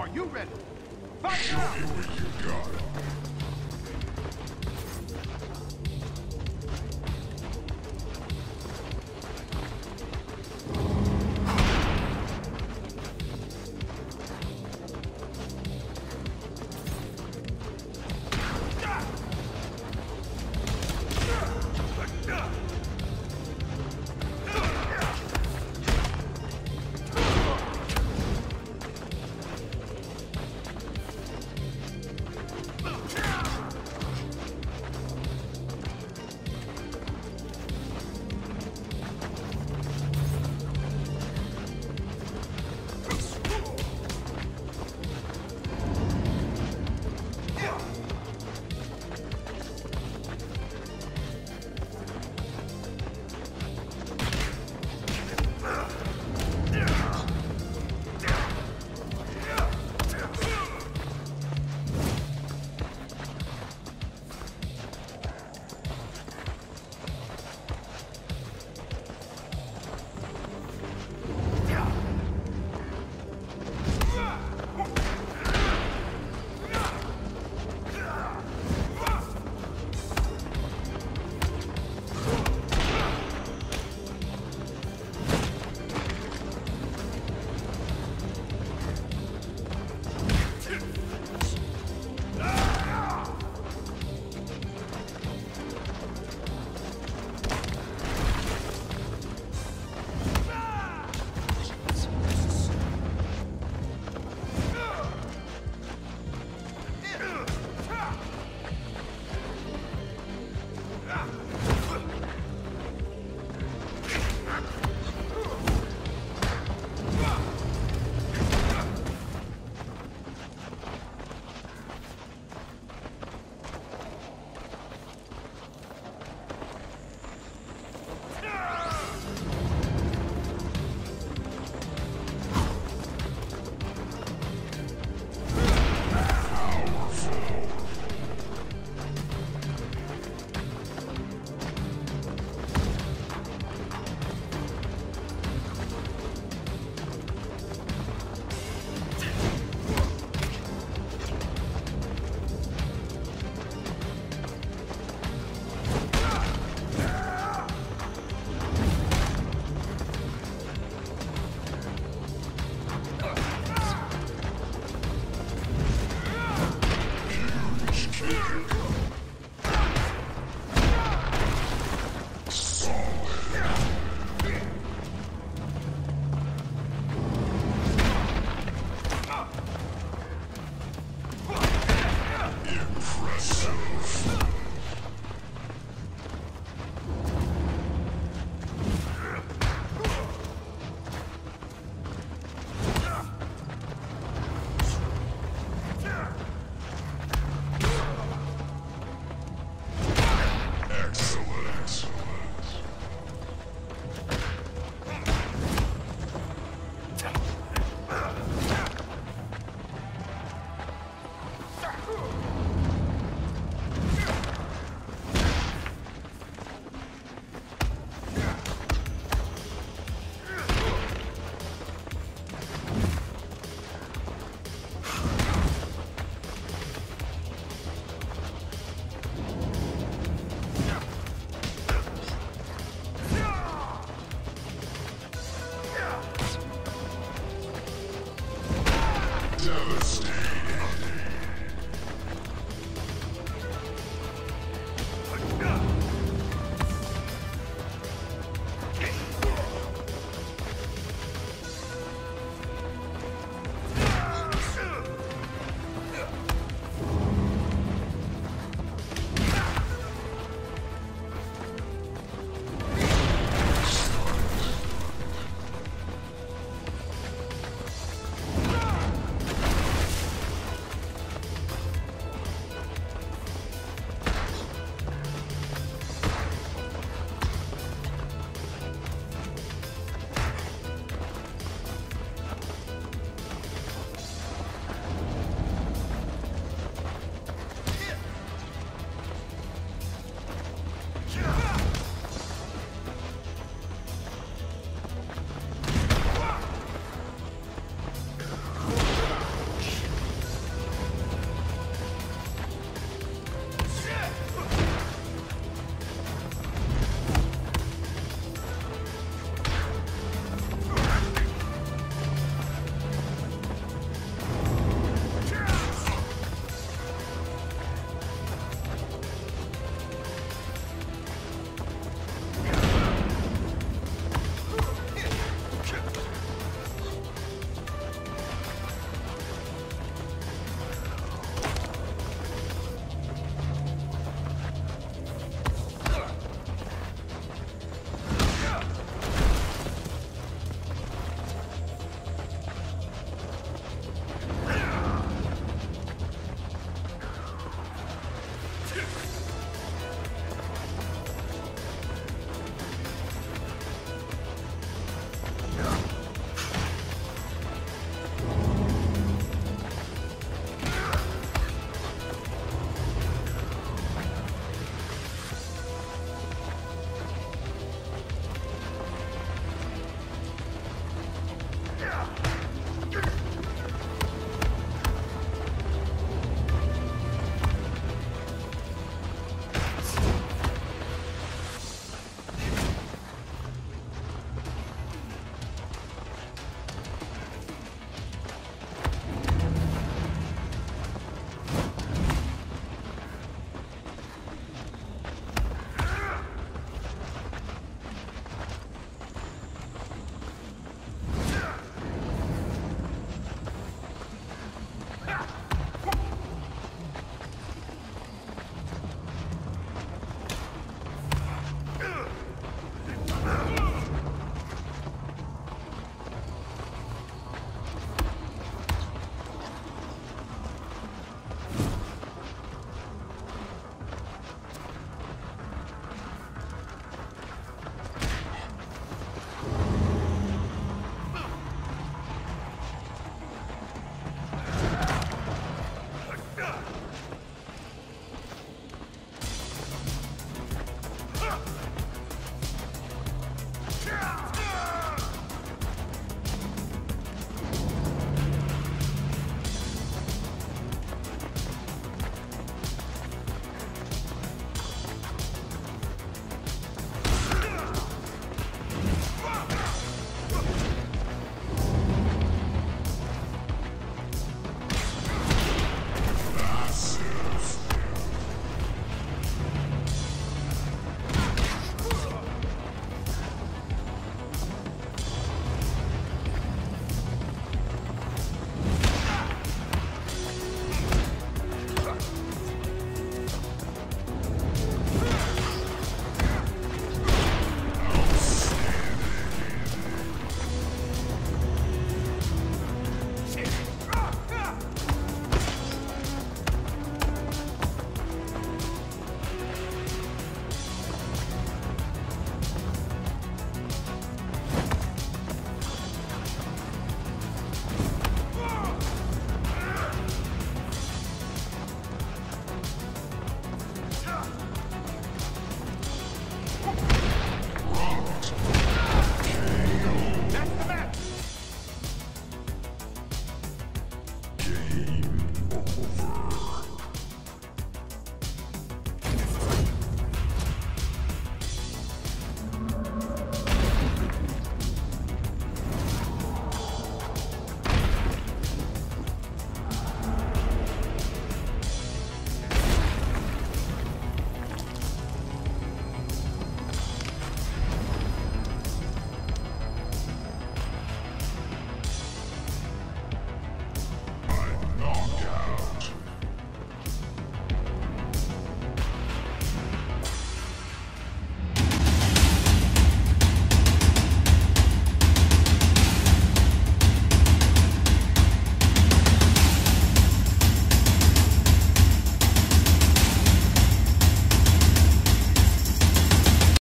Are you ready? Fight Show now! me what you got.